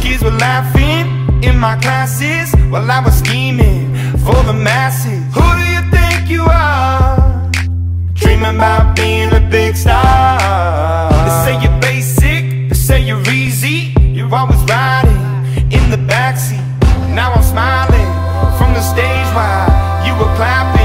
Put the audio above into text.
Kids were laughing in my classes while I was scheming for the masses. Who do you think you are? Dreaming about being a big star. They say you're basic, they say you're easy. You're always riding in the backseat. Now I'm smiling from the stage while you were clapping.